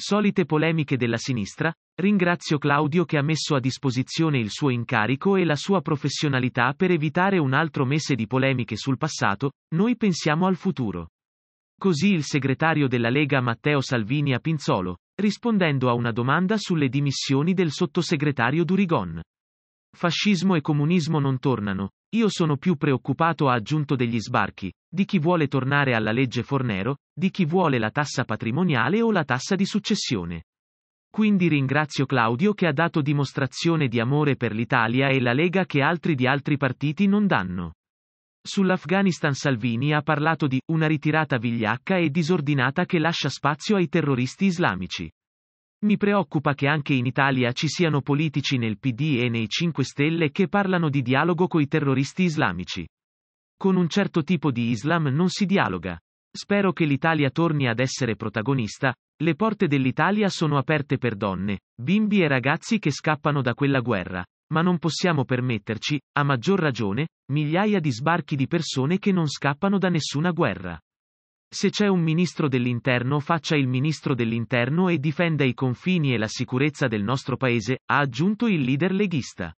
Solite polemiche della sinistra? Ringrazio Claudio che ha messo a disposizione il suo incarico e la sua professionalità per evitare un altro mese di polemiche sul passato, noi pensiamo al futuro. Così il segretario della Lega Matteo Salvini a Pinzolo, rispondendo a una domanda sulle dimissioni del sottosegretario Durigon. Fascismo e comunismo non tornano, io sono più preoccupato ha aggiunto degli sbarchi, di chi vuole tornare alla legge Fornero, di chi vuole la tassa patrimoniale o la tassa di successione. Quindi ringrazio Claudio che ha dato dimostrazione di amore per l'Italia e la Lega che altri di altri partiti non danno. Sull'Afghanistan Salvini ha parlato di una ritirata vigliacca e disordinata che lascia spazio ai terroristi islamici. Mi preoccupa che anche in Italia ci siano politici nel PD e nei 5 Stelle che parlano di dialogo coi terroristi islamici. Con un certo tipo di Islam non si dialoga. Spero che l'Italia torni ad essere protagonista, le porte dell'Italia sono aperte per donne, bimbi e ragazzi che scappano da quella guerra, ma non possiamo permetterci, a maggior ragione, migliaia di sbarchi di persone che non scappano da nessuna guerra. Se c'è un ministro dell'interno faccia il ministro dell'interno e difenda i confini e la sicurezza del nostro paese, ha aggiunto il leader leghista.